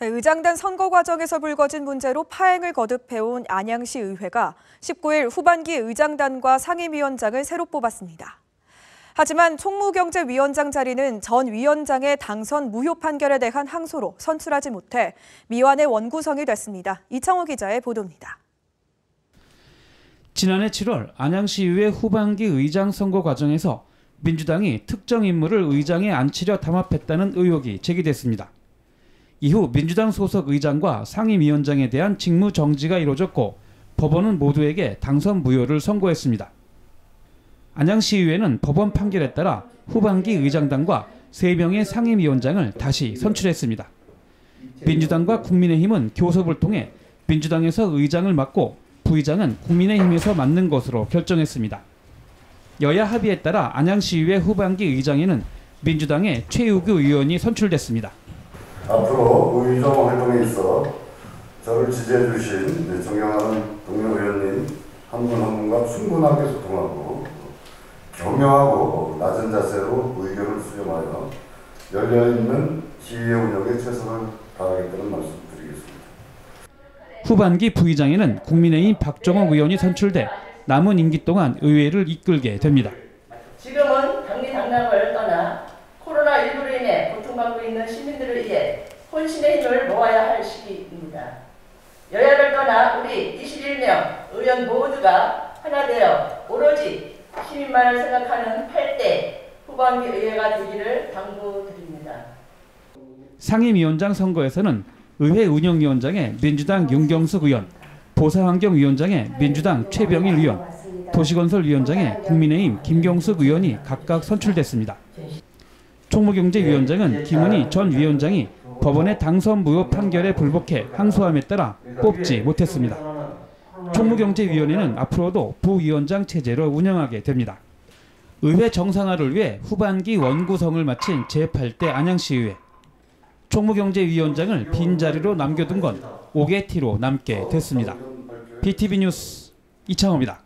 의장단 선거 과정에서 불거진 문제로 파행을 거듭해온 안양시 의회가 19일 후반기 의장단과 상임위원장을 새로 뽑았습니다. 하지만 총무경제위원장 자리는 전 위원장의 당선 무효 판결에 대한 항소로 선출하지 못해 미완의 원구성이 됐습니다. 이창호 기자의 보도입니다. 지난해 7월 안양시의회 후반기 의장 선거 과정에서 민주당이 특정 인물을 의장에 앉히려 담합했다는 의혹이 제기됐습니다. 이후 민주당 소속 의장과 상임위원장에 대한 직무 정지가 이루어졌고 법원은 모두에게 당선 무효를 선고했습니다. 안양시의회는 법원 판결에 따라 후반기 의장단과 3명의 상임위원장을 다시 선출했습니다. 민주당과 국민의힘은 교섭을 통해 민주당에서 의장을 맡고 부의장은 국민의힘에서 맡는 것으로 결정했습니다. 여야 합의에 따라 안양시의회 후반기 의장에는 민주당의 최우규 의원이 선출됐습니다. 앞으로 의정 활동에 있어 저를 지지해 주신 네, 존경하는 동료 의원님 한 분 한 분과 충분하게 소통하고 겸허하고 낮은 자세로 의견을 수렴하여 열려있는 지휘 운영에 최선을 다하겠다는 말씀 드리겠습니다. 후반기 부의장에는 국민의힘 박정호 의원이 선출돼 남은 임기 동안 의회를 이끌게 됩니다. 지금은 당리 당락을 떠나 코로나19로 인해 고통받고 있는 시민들을 위해 혼신의 힘을 모아야 할 시기입니다. 여야를 떠나 우리 21명 의원 모두가 하나 되어 오로지 시민만을 생각하는 8대 후반기 의회가 되기를 당부드립니다. 상임위원장 선거에서는 의회 운영위원장에 민주당 윤경숙 의원, 보사환경위원장에 민주당 최병일 의원, 도시건설위원장에 국민의힘 김경숙 의원이 각각 선출됐습니다. 총무경제위원장은 김은희 전 위원장이 법원의 당선 무효 판결에 불복해 항소함에 따라 뽑지 못했습니다. 총무경제위원회는 앞으로도 부위원장 체제로 운영하게 됩니다. 의회 정상화를 위해 후반기 원구성을 마친 제8대 안양시의회. 총무경제위원장을 빈자리로 남겨둔 건 5개 티로 남게 됐습니다. BTV 뉴스 이창호입니다.